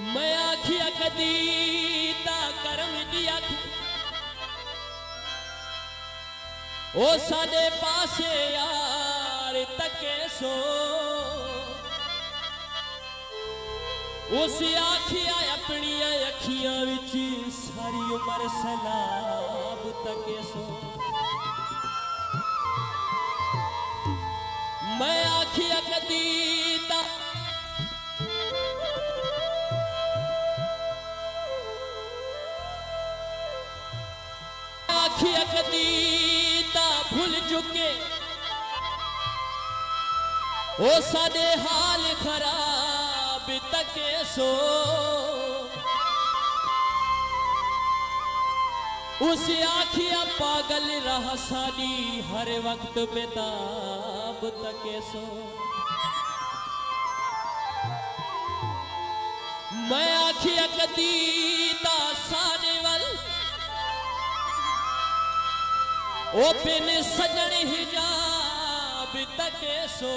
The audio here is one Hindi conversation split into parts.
मैं आखिया कदी ता करम दी अख ओ साडे पासे यार तके सो। उस आखिया अपनी अखियाँ विच, सारी उम्र सलाब तके सो। मैं आखिया कदी ओ साडे हाल खराब तके सो। उस आखिया पागल रहा साडी हर वक्त बेताब तके सो। मैं आखिया कदी ता साडे वल। ओ बिन सजन हिजाब तके सो।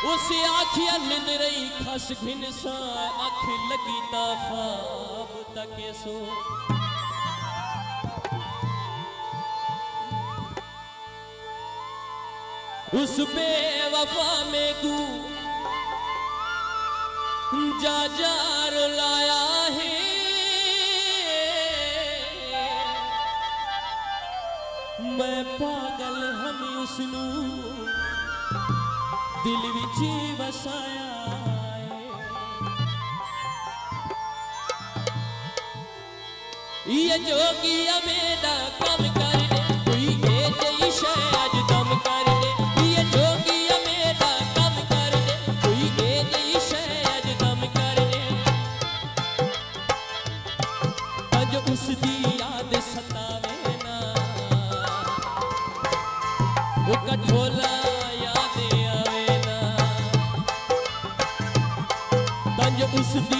उस आखिया निंद रही, खस घिन सा अख लगी ता ख्वाब तके सो। उस बेवफा में तू जा जार लाया है। मैं पागल हम उसनू। दिल विच वसाया ये जोगी मेरा कम कर दे, कोई ये जई शै अज दम कर दे। ये मेरा कम कर दे, कोई ये जई शै अज दम कर दे। अज उस याद सतावे ना। वो कठोला Yusuf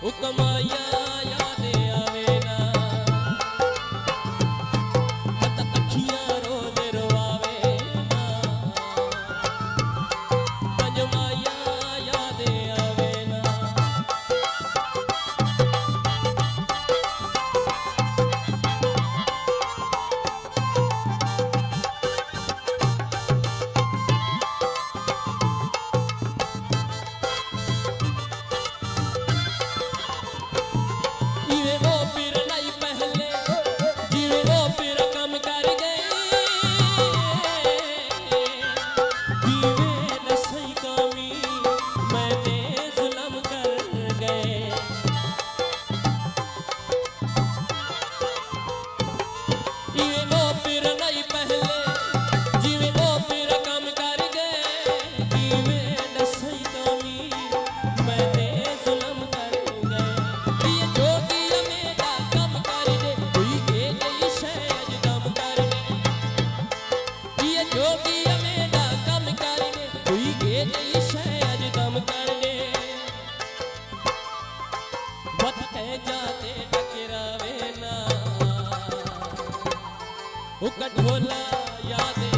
रोज रोआवे ना हुकमाया वो कठोला याद